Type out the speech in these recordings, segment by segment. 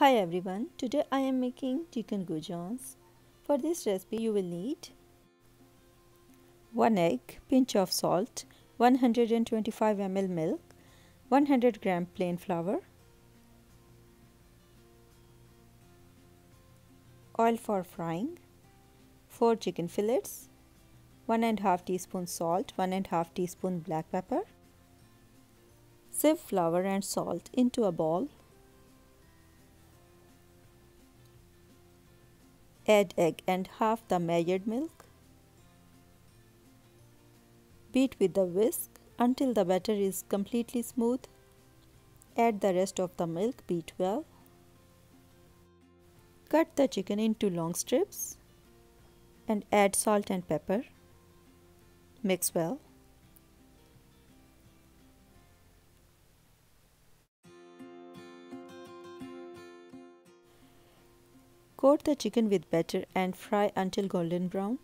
Hi everyone, today I am making chicken goujons. For this recipe you will need 1 egg, pinch of salt, 125 ml milk, 100 gram plain flour, oil for frying, 4 chicken fillets, 1 and half teaspoon salt, 1 and half teaspoon black pepper. Sieve flour and salt into a bowl Add egg and half the measured milk. Beat with the whisk until the batter is completely smooth. Add the rest of the milk, beat well. Cut the chicken into long strips and add salt and pepper. Mix well. Coat the chicken with batter and fry until golden brown.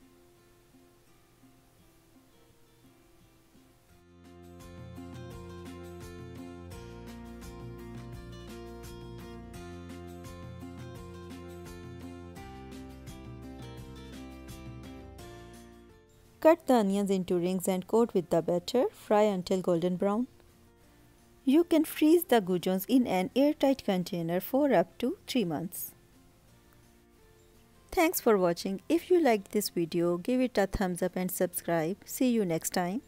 Cut the onions into rings and coat with the batter. Fry until golden brown. You can freeze the goujons in an airtight container for up to 3 months. Thanks for watching. If you liked this video, give it a thumbs up and subscribe. See you next time.